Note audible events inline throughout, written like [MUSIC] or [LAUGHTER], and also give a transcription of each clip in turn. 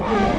you [LAUGHS]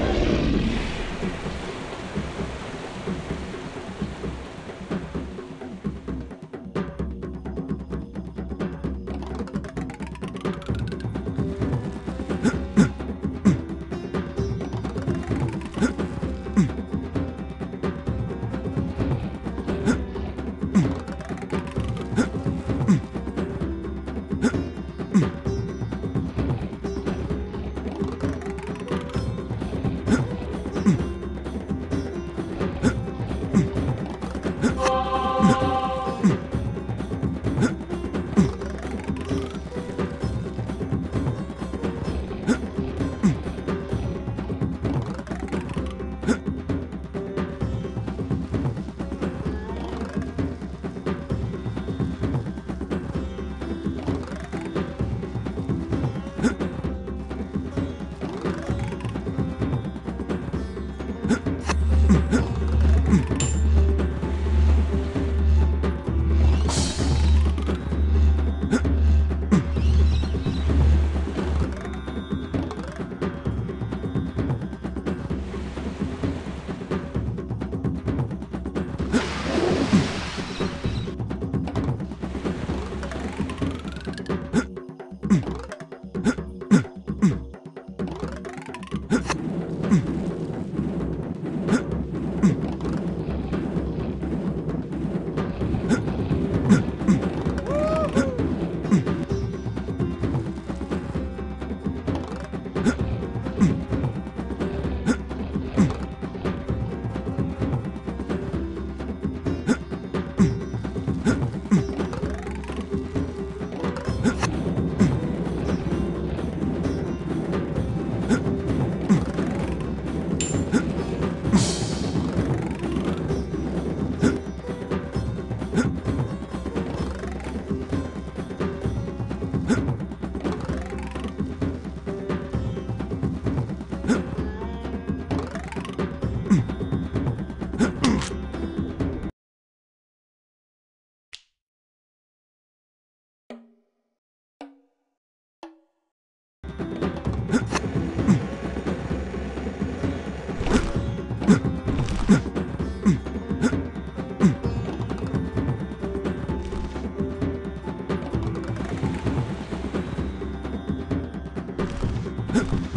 Huh? [COUGHS]